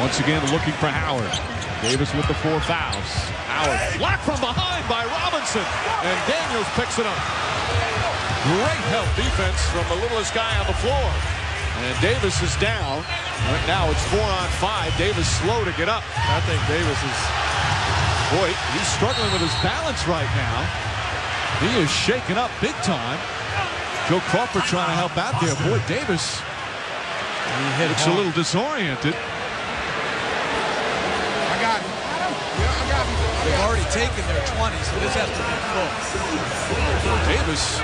Once again looking for Howard. Davis with the four fouls. Howard blocked from behind by Robinson. And Daniels picks it up. Great help defense from the littlest guy on the floor. And Davis is down. Right now it's four on five. Davis slow to get up. I think Davis is. Boy, he's struggling with his balance right now. He is shaken up big time. Joe Crawford trying to help out there. Boy, Davis He hit looks a little disoriented. Already taken their 20, so this has to be full. Davis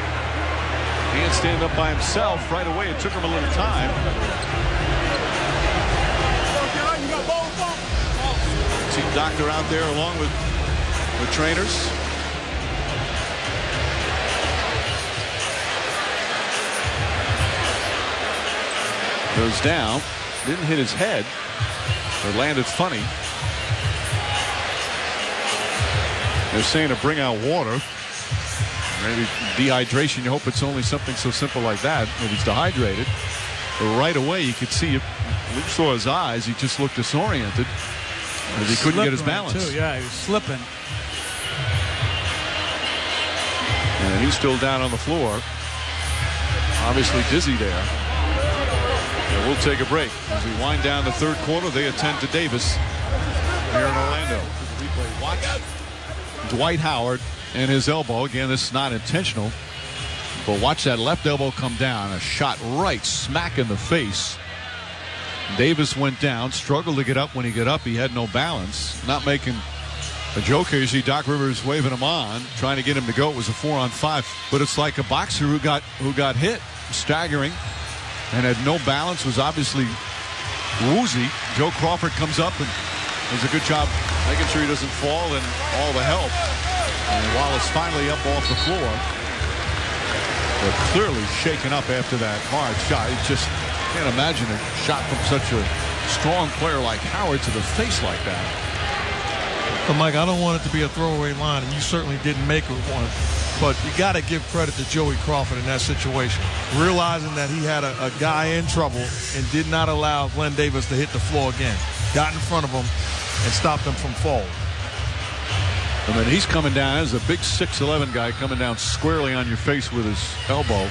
can't stand up by himself right away. It took him a little time. See Doctor out there along with the trainers. Goes down. Didn't hit his head. But landed funny. They're saying to bring out water. Maybe dehydration. You hope it's only something so simple like that. If he's dehydrated. But right away, you could see it. You saw his eyes. He just looked disoriented. As he couldn't get his balance. Too. Yeah, he was slipping. And he's still down on the floor. Obviously dizzy there. And we'll take a break. As we wind down the third quarter, they attend to Davis here in Orlando. Replay. Watch Dwight Howard and his elbow. Again, this is not intentional. But watch that left elbow come down. A shot right smack in the face. Davis went down, struggled to get up when he got up. He had no balance, not making a joke here. You see Doc Rivers waving him on, trying to get him to go. It was a four on five, but it's like a boxer who got who got hit, staggering, and had no balance. Was obviously woozy. Joe Crawford comes up and does a good job making sure he doesn't fall, and all the help. And Wallace finally up off the floor, but clearly shaken up after that hard shot. He just can't imagine a shot from such a strong player like Howard to the face like that. But Mike, I don't want it to be a throwaway line, and you certainly didn't make it one. But you got to give credit to Joey Crawford in that situation, realizing that he had a, a guy in trouble and did not allow Glen Davis to hit the floor again. Got in front of him and stop him from falling. I mean, he's coming down as a big 6'11 guy coming down squarely on your face with his elbow.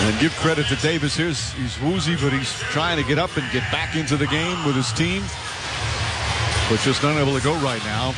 And give credit to Davis. Here's he's woozy, but he's trying to get up and get back into the game with his team. But just unable to go right now.